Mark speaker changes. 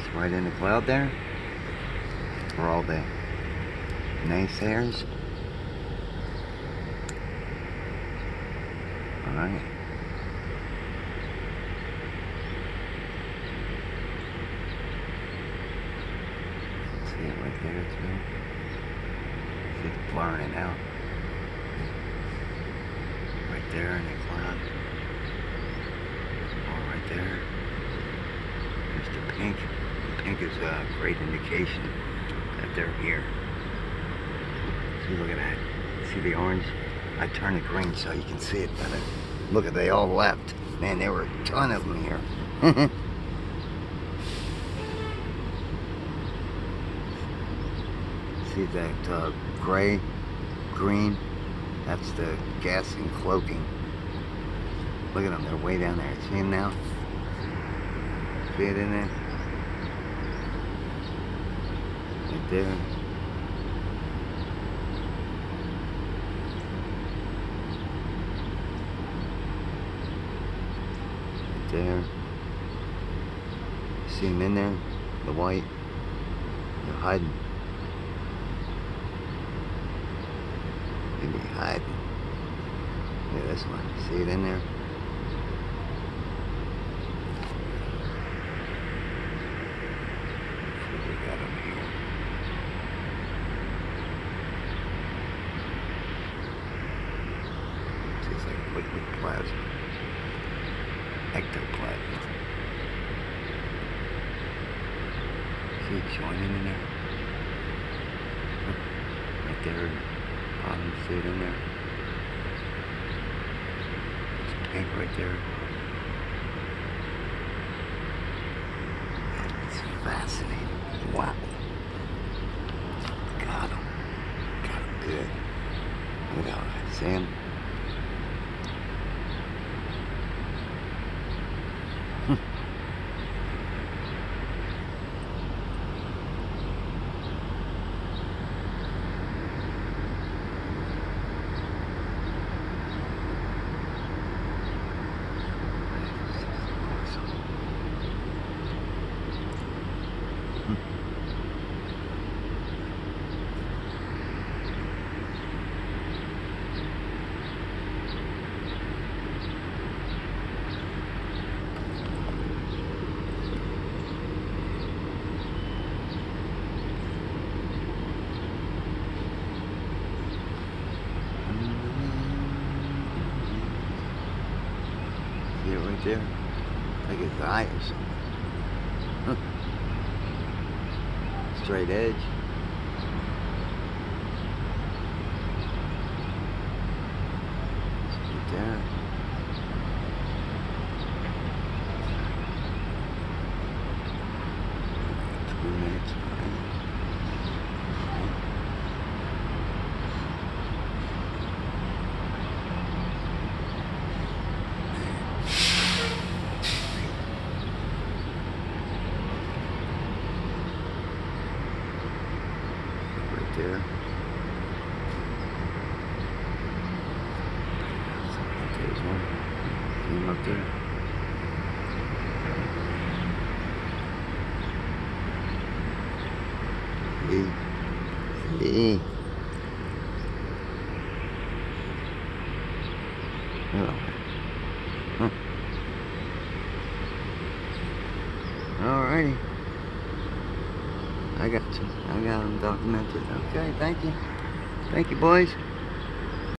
Speaker 1: is, right in the cloud there. For all the naysayers. Alright. See it right there too. See blurring it out. Right there in the cloud. Oh, right there. There's the pink. The pink is a great indication that they're here. See, look at that. See the orange? I turned it green so you can see it better. Look at they all left. Man, there were a ton of them here. see that uh, gray, green? That's the gassing cloaking. Look at them, they're way down there. See them now? See it in there? Right there. There. See them in there? The white? They're hiding. Maybe hiding. Yeah, this one. See it in there? See what we got over here. Tastes like liquid plasma. Ectoplasm. See it joining in there? Right there. Bottom, see it in there? It's pink right there. It's fascinating. Wow. Got him. Got him good. Look at that. See him? See it right there? Like his eye or something. Straight edge. It's right there. Two minutes behind. Right there. There's one. See him up there? Oh. Huh. Hmm. Alrighty. I got you. I got them documented. Okay, thank you. Thank you, boys.